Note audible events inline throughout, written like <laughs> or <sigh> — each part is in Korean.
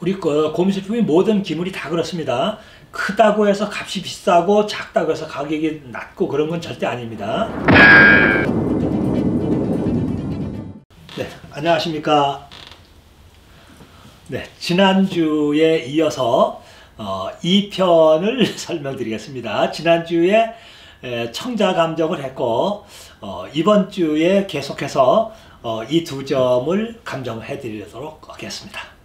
우리 그 고무제품이 모든 기물이 다 그렇습니다. 크다고 해서 값이 비싸고 작다고 해서 가격이 낮고 그런 건 절대 아닙니다. 네, 안녕하십니까. 네, 지난주에 이어서 어, 2편을 <laughs> 설명드리겠습니다. 지난주에 에, 청자 감정을 했고 어, 이번 주에 계속해서 어, 이두 점을 감정해 드리도록 하겠습니다.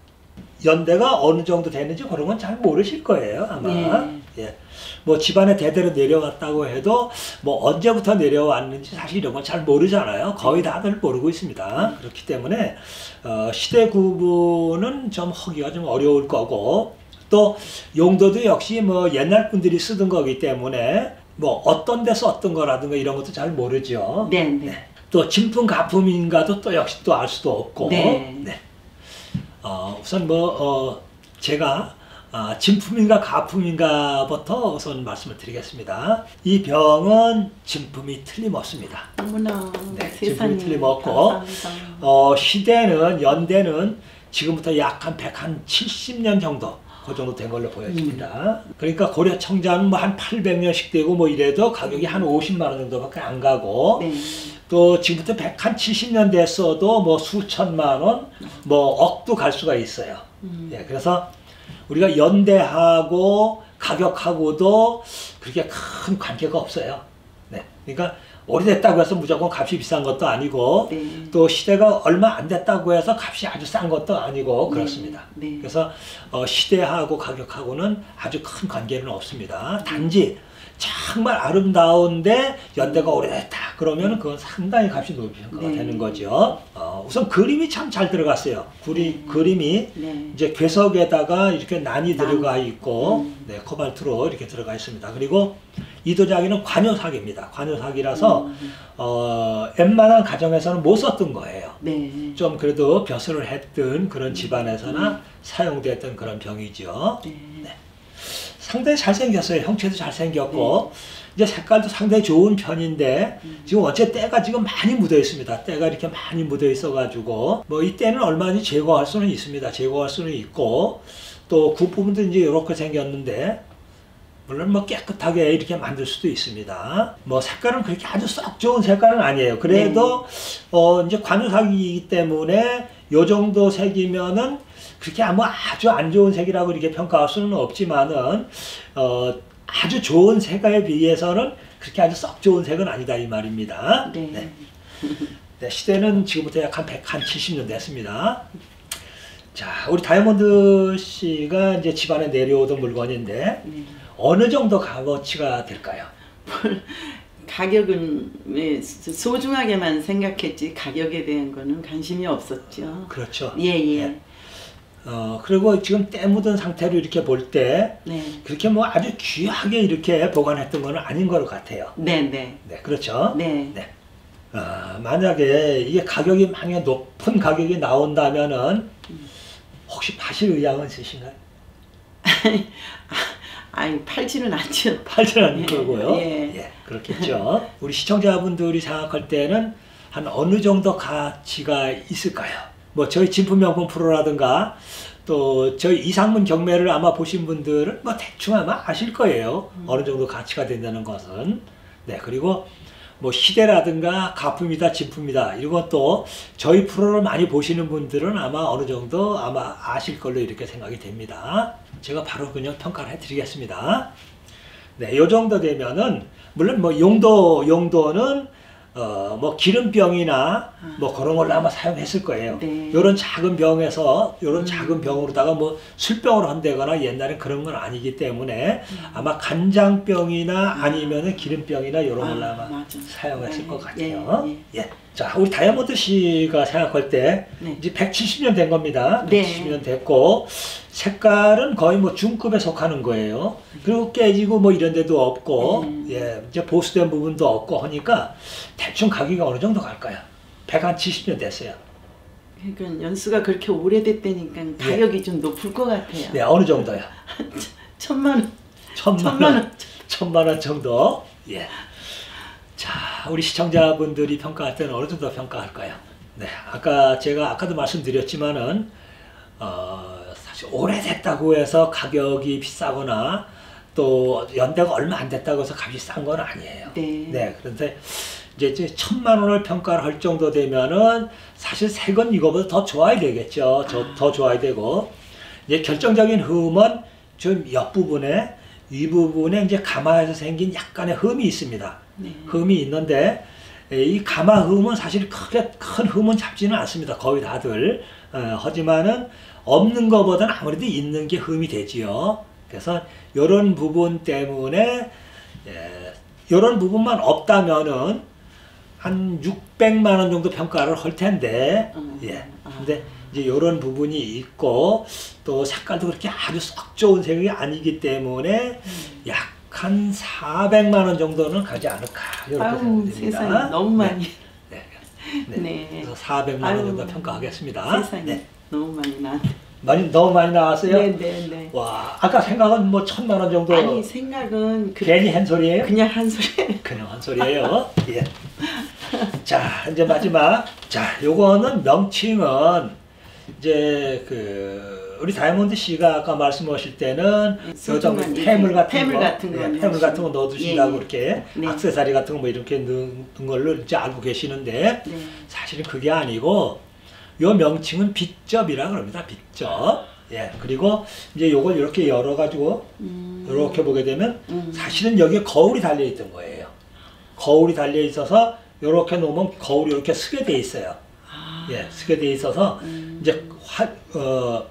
연대가 어느 정도 되는지 그런 건 잘 모르실 거예요 아마. 네. 예. 뭐 집안에 대대로 내려왔다고 해도 뭐 언제부터 내려왔는지 사실 이런 건 잘 모르잖아요. 거의 다들 모르고 있습니다. 그렇기 때문에 어, 시대 구분은 좀 하기가 좀 어려울 거고 또 용도도 역시 뭐 옛날 분들이 쓰던 거기 때문에 뭐 어떤 데서 어떤 거라든가 이런 것도 잘 모르죠. 네, 네. 또 진품 가품인가도 또 역시 또 알 수도 없고. 네. 어, 우선 뭐 어, 제가 아, 진품인가 가품인가부터 우선 말씀을 드리겠습니다. 이 병은 진품이 틀림없습니다. 어머나 네, 진품이 틀림없고. 어, 시대는 연대는 지금부터 약 한 170년 정도 그 정도 된 걸로 보여집니다. 그러니까 고려 청자는 뭐 한 800년씩 되고 뭐 이래도 가격이 한 50만 원 정도밖에 안 가고 네. 또 지금부터 170년 됐어도 뭐 수천만 원, 뭐 억도 갈 수가 있어요. 음. 예, 그래서 우리가 연대하고 가격하고도 그렇게 큰 관계가 없어요. 네. 그러니까 오래됐다고 해서 무조건 값이 비싼 것도 아니고 네. 또 시대가 얼마 안 됐다고 해서 값이 아주 싼 것도 아니고 그렇습니다. 네. 그래서 어, 시대하고 가격하고는 아주 큰 관계는 없습니다. 단지 정말 아름다운데 연대가 오래됐다 그러면 그건 상당히 값이 높이 평가가 네. 되는 거죠. 어, 우선 그림이 참 잘 들어갔어요. 구리, 그림이 네. 이제 괴석에다가 이렇게 난이 난. 들어가 있고 음. 네, 코발트로 이렇게 들어가 있습니다. 그리고 이도자기는 관여삭입니다. 관여삭이라서 음. 어, 웬만한 가정에서는 못 썼던 거예요. 네. 좀 그래도 벼슬을 했던 그런 집안에서나 사용됐던 그런 병이죠. 네. 상당히 잘생겼어요. 형체도 잘생겼고 이제 색깔도 상당히 좋은 편인데 지금 어째 때가 지금 많이 묻어 있습니다. 때가 이렇게 많이 묻어 있어가지고 뭐 이 때는 얼마든지 제거할 수는 있습니다. 제거할 수는 있고 또 굿부분도 이제 이렇게 생겼는데 물론 뭐 깨끗하게 이렇게 만들 수도 있습니다. 뭐 색깔은 그렇게 아주 썩 좋은 색깔은 아니에요. 그래도 어 이제 관유삭이기 때문에 요 정도 색이면은 그렇게 아무 아주 안 좋은 색이라고 이렇게 평가할 수는 없지만은 어 아주 좋은 색에 비해서는 그렇게 아주 썩 좋은 색은 아니다 이 말입니다. 네. 네. 네, 시대는 지금부터 약 한 170년 됐습니다. 자, 우리 다이아몬드 씨가 이제 집안에 내려오던 물건인데 네. 어느 정도 값어치가 될까요? 가격은 예, 소중하게만 생각했지 가격에 대한 거는 관심이 없었죠. 그렇죠. 예, 예. 예. 어, 그리고 지금 때 묻은 상태로 이렇게 볼때 네. 그렇게 뭐 아주 귀하게 이렇게 보관했던 거는 아닌 것 같아요. 네, 네. 네, 그렇죠. 네. 네. 어, 만약에 이게 가격이 많이 높은 가격이 나온다면은 혹시 파실 의향은 있으신가요? <laughs> 아니 팔지는 않죠. 팔지는 않을 예, 거고요. 예. 그렇겠죠. 우리 시청자분들이 생각할 때는 한 어느 정도 가치가 있을까요? 뭐 저희 진품명품 프로라든가 또 저희 이상문 경매를 아마 보신 분들은 뭐 대충 아마 아실 거예요. 어느 정도 가치가 된다는 것은. 네, 그리고 뭐 시대라든가 가품이다, 진품이다 이런 것도 저희 프로를 많이 보시는 분들은 아마 어느 정도 아마 아실 걸로 이렇게 생각이 됩니다. 제가 바로 그냥 평가를 해드리겠습니다. 네, 요 정도 되면은 물론 뭐 용도 용도는 어 뭐 기름병이나 뭐 그런 걸로 아마 사용했을 거예요. 네. 요런 작은 병에서 요런 작은 병으로다가 뭐 술병으로 한다거나 옛날엔 그런 건 아니기 때문에 아마 간장병이나 아니면은 기름병이나 요런 걸로 아, 맞아. 사용했을 네, 것 같아요. 예, 예. 자, 우리 다이아몬드 씨가 생각할 때 네. 이제 170년 된 겁니다. 네. 170년 됐고 색깔은 거의 뭐 중급에 속하는 거예요. 그리고 깨지고 뭐 이런 데도 없고 음. 예, 이제 보수된 부분도 없고 하니까 대충 가격이 어느 정도 갈까요? 170년 됐어요. 그러니까 연수가 그렇게 오래됐다니까 가격이 좀 높을 것 같아요. 네, 어느 정도요? <laughs> 천만 원. 천만 천만 원. 원. 천만 원 정도. 예. 자, 우리 시청자분들이 평가할 때는 어느 정도 평가할까요? 네, 아까 제가 아까도 말씀드렸지만은 어, 사실 오래됐다고 해서 가격이 비싸거나 또 연대가 얼마 안 됐다고 해서 값이 싼 건 아니에요. 네. 네, 그런데 이제 이제 천만 원을 평가를 할 정도 되면은 사실 새건 이거보다 더 좋아야 되겠죠. 저, 더 좋아야 되고 이제 결정적인 흠은 좀 옆 부분에 이 부분에 이제 가마에서 생긴 약간의 흠이 있습니다. 네. 흠이 있는데 에, 이 가마 흠은 사실 크게 큰 흠은 잡지는 않습니다. 거의 다들 어, 하지만은 없는 것보다는 아무래도 있는 게 흠이 되지요. 그래서 이런 부분 때문에 예, 이런 부분만 없다면은 한 600만 원 정도 평가를 할 텐데 음. 예. 아. 근데 이제 이런 부분이 있고 또 색깔도 그렇게 아주 썩 좋은 색이 아니기 때문에 음. 약한 400만 원 정도는 가지 않을까 이렇게 아유 생각됩니다. 세상에 너무 많이. 네. <laughs> 네. 네. 그래서 400만 원 아유, 정도 평가하겠습니다. 세상에 네. 너무 많이 나. 많이 너무 많이 나왔어요. 네네네. 와 아까 생각은 뭐 천만 원 정도 아니 생각은 그, 괜히 한 소리예요? 그냥 한 소리. <laughs> 그냥 한 소리예요. 예. 자, 이제 마지막. 자, 요거는 명칭은 이제 그 우리 다이아몬드 씨가 아까 말씀하실 때는 네, 여자 뭐 소중한 폐물 이제 같은 폐물 거, 같은 거 예, 넣으시고. 폐물 같은 거 넣어두신다고 예, 예. 이렇게 네. 악세사리 같은 거 뭐 이렇게 넣은 걸로 이제 알고 계시는데 네. 사실은 그게 아니고 요 명칭은 빗접이라 그럽니다. 빗접. 예. 그리고 이제 요걸 이렇게 열어 가지고 음. 이렇게 보게 되면 음. 사실은 여기에 거울이 달려 있던 거예요. 거울이 달려 있어서 이렇게 놓으면 거울이 이렇게 쓰게 돼 있어요. 아. 예, 쓰게 돼 있어서 음. 이제 화, 어,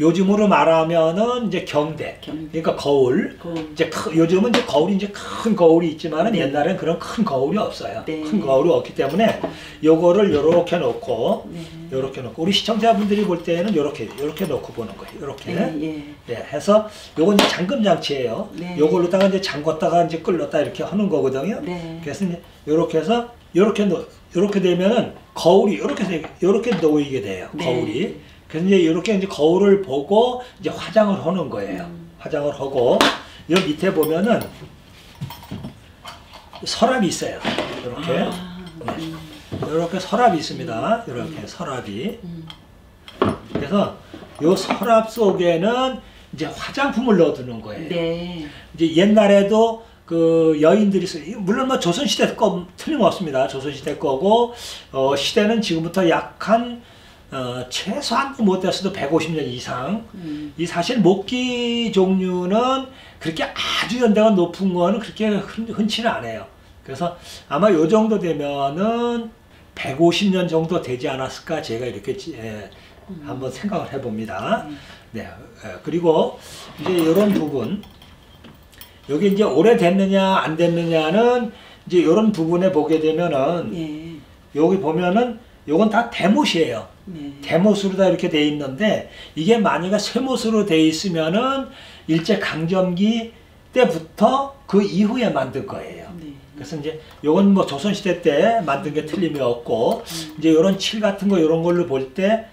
요즘으로 말하면은 이제 경대. 경대. 그러니까 거울. 그, 이제 크, 요즘은 이제 거울이 이제 큰 거울이 있지만은 네. 옛날엔 그런 큰 거울이 없어요. 네. 큰 거울이 없기 때문에 요거를 요렇게 놓고 네. 요렇게 놓고 우리 시청자분들이 볼 때는 요렇게 요렇게 놓고 보는 거예요. 요렇게. 네. 예. 예, 해서 요건 이제 잠금 장치예요. 네. 요걸로다가 이제 잠궜다가 이제 끌렀다 이렇게 하는 거거든요. 네. 그래서 이제 요렇게 해서 요렇게 놓 요렇게 되면은 거울이 요렇게 돼- 요렇게 놓이게 돼요. 네. 거울이. 그래서 이제 요렇게 이제 거울을 보고 이제 화장을 하는 거예요. 음. 화장을 하고 여기 밑에 보면은 서랍이 있어요. 요렇게. 아, 음. 요렇게 서랍이 있습니다. 요렇게 서랍이. 음. 그래서 요 서랍 속에는 이제 화장품을 넣어두는 거예요. 네. 이제 옛날에도 그 여인들이 쓰 물론 뭐 조선 시대 거 틀림없습니다. 조선 시대 거고 어 시대는 지금부터 약한 어 최소한 못했어도 150년 이상. 음. 이 사실 목기 종류는 그렇게 아주 연대가 높은 거는 그렇게 흔, 흔치는 않아요. 그래서 아마 요 정도 되면은 150년 정도 되지 않았을까 제가 이렇게 지- 예, 한번 생각을 해봅니다. 네, 예, 그리고 이제 이런 부분 여기 이제 오래됐느냐 안 됐느냐는 이제 이런 부분에 보게 되면은 예. 여기 보면은 요건 다 대못이에요. 네. 대못으로 다 이렇게 돼 있는데 이게 만약에 쇠못으로 돼 있으면은 일제 강점기 때부터 그 이후에 만든 거예요. 네. 그래서 이제 요건 뭐 조선 시대 때 만든 게 틀림이 없고 이제 요런 칠 같은 거 요런 걸로 볼때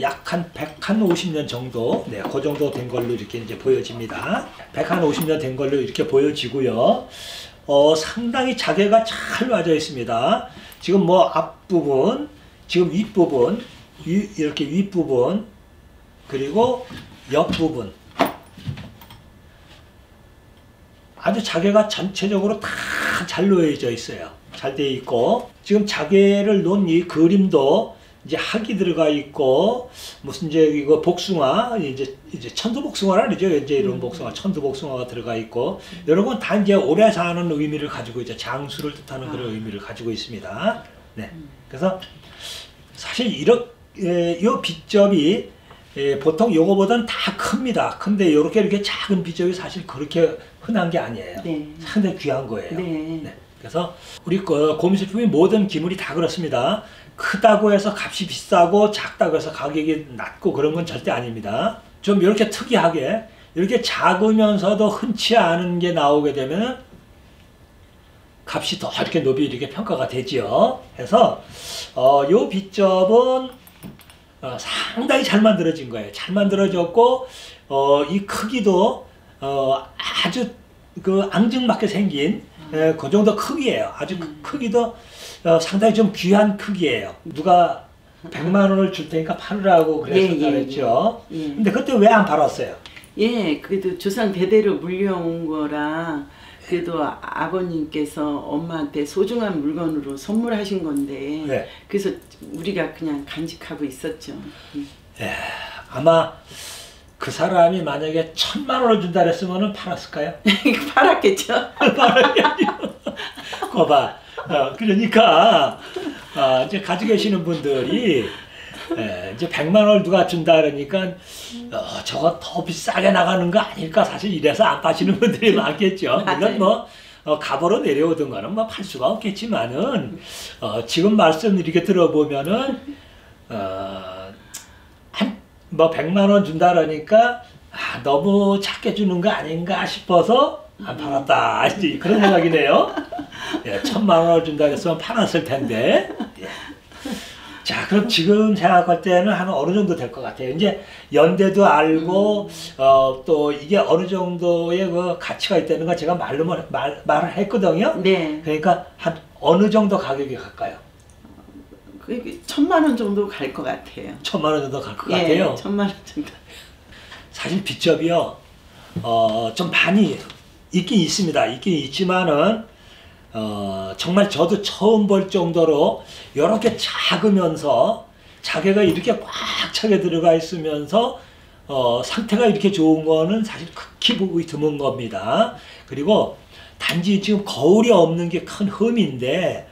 약한 150년 정도, 네, 그 정도 된 걸로 이렇게 이제 보여집니다. 150년 된 걸로 이렇게 보여지고요. 어, 상당히 자개가 잘 맞아 있습니다. 지금 뭐 앞부분, 지금 윗부분, 위, 이렇게 윗부분, 그리고 옆부분. 아주 자개가 전체적으로 다 잘 놓여져 있어요. 잘 돼 있고 지금 자개를 놓은 이 그림도 이제 학이 들어가 있고 무슨 이제 이거 복숭아 이제 이제 천두 복숭아라 그러죠. 이제 이런 복숭아 천두 복숭아가 들어가 있고 여러 건 다 이제 오래 사는 의미를 가지고 이제 장수를 뜻하는 그런 의미를 가지고 있습니다. 네. 그래서 사실 이런 예, 요 빗접이 예, 보통 요거보다는 다 큽니다. 근데 이렇게 이렇게 작은 빗접이 사실 그렇게 흔한 게 아니에요. 네. 상당히 귀한 거예요. 네. 네. 그래서 우리 거 고미술품이 모든 기물이 다 그렇습니다. 크다고 해서 값이 비싸고 작다고 해서 가격이 낮고 그런 건 절대 아닙니다. 좀 이렇게 특이하게 이렇게 작으면서도 흔치 않은 게 나오게 되면 값이 더 이렇게 높이 이렇게 평가가 되지요. 해서 어, 요 빗접은 어, 상당히 잘 만들어진 거예요. 잘 만들어졌고 어, 이 크기도 어, 아주 그 앙증맞게 생긴 예, 그 정도 크기예요. 아주 크- 크기도 어, 상당히 좀 귀한 크기예요. 누가 100만 원을 줄 테니까 팔으라고 그랬었다 예, 예, 그랬죠. 예. 근데 그때 왜 안 팔았어요? 예, 그래도 조상 대대로 물려온 거라 그래도 아- 아버님께서 엄마한테 소중한 물건으로 선물하신 건데 네. 그래서 우리가 그냥 간직하고 있었죠. 음. 아마 그 사람이 만약에 천만 원을 준다 그랬으면 팔았을까요? <laughs> 팔았겠죠. <laughs> 거봐. 어, 그러니까 어, 이제 가지고 계시는 분들이 예, 이제 100만 원을 누가 준다 그러니까 어, 저거 더 비싸게 나가는 거 아닐까 사실 이래서 안 파시는 분들이 <laughs> 많겠죠. 물론 뭐 어, 갑으로 내려오던 거는 뭐 팔 수가 없겠지만은 어, 지금 말씀 이렇게 들어보면은 어, 한 뭐 100만 원 준다 그러니까 아, 너무 작게 주는 거 아닌가 싶어서 안 팔았다. 이제 그런 생각이네요. 예, 천만 원을 준다 그랬으면 팔았을 텐데. 예. 자, 그럼 지금 생각할 때는 한 어느 정도 될 것 같아요. 이제 연대도 알고, 어, 또 이게 어느 정도의 그 가치가 있다는 걸 제가 말로 말, 말, 말을 했거든요. 네, 그러니까 한 어느 정도 가격이 갈까요? 그 천만 원 정도 갈 것 같아요. 천만 원 정도 갈것 예, 같아요. 천만 원 정도. 사실 빗접이요, 어, 좀 많이 있긴 있습니다. 있긴 있지만은, 어, 정말 저도 처음 볼 정도로 이렇게 작으면서 자개가 이렇게 꽉 차게 들어가 있으면서 어, 상태가 이렇게 좋은 거는 사실 극히 보기 드문 겁니다. 그리고 단지 지금 거울이 없는 게 큰 흠인데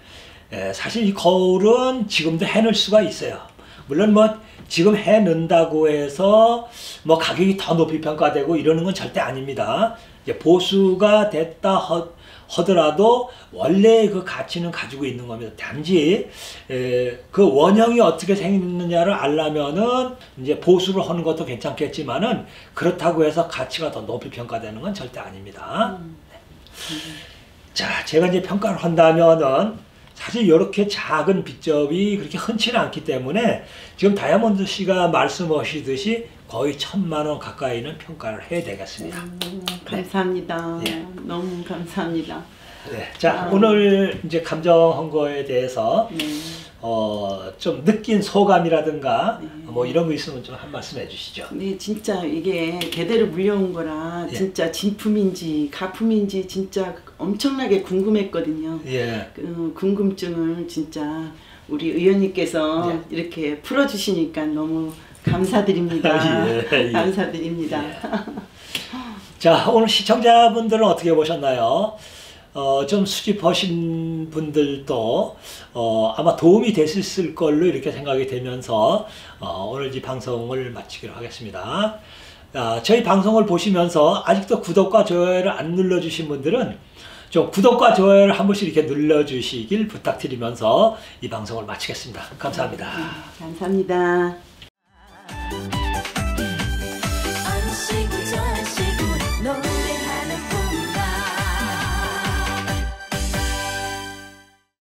에, 사실 이 거울은 지금도 해놓을 수가 있어요. 물론 뭐 지금 해놓는다고 해서 뭐 가격이 더 높이 평가되고 이러는 건 절대 아닙니다. 이제 보수가 됐다 하, 하더라도 원래 그 가치는 가지고 있는 겁니다. 단지 에, 그 원형이 어떻게 생겼느냐를 알려면은 이제 보수를 하는 것도 괜찮겠지만은 그렇다고 해서 가치가 더 높이 평가되는 건 절대 아닙니다. 자, 제가 이제 평가를 한다면은 사실 이렇게 작은 빗접이 그렇게 흔치는 않기 때문에 지금 다이아몬드 씨가 말씀하시듯이 거의 천만 원 가까이는 평가를 해야 되겠습니다. 음, 감사합니다. 예. 너무 감사합니다. 네, 자 아. 오늘 이제 감정한 거에 대해서 네. 어, 좀 느낀 소감이라든가 네. 뭐 이런 거 있으면 좀 한 말씀 해주시죠. 네, 진짜 이게 대대로 물려온 거라 예. 진짜 진품인지 가품인지 진짜 엄청나게 궁금했거든요. 예, 그 궁금증을 진짜 우리 의원님께서 예. 이렇게 풀어주시니까 너무 감사드립니다. <laughs> 예, 예. 감사드립니다. 자 오늘 시청자분들은 어떻게 보셨나요? 어, 좀 수집하신 분들도 어, 아마 도움이 됐을 걸로 이렇게 생각이 되면서 어, 오늘 이 방송을 마치기로 하겠습니다. 아, 저희 방송을 보시면서 아직도 구독과 좋아요를 안 눌러주신 분들은 좀 구독과 좋아요를 한 번씩 이렇게 눌러주시길 부탁드리면서 이 방송을 마치겠습니다. 감사합니다. 감사합니다.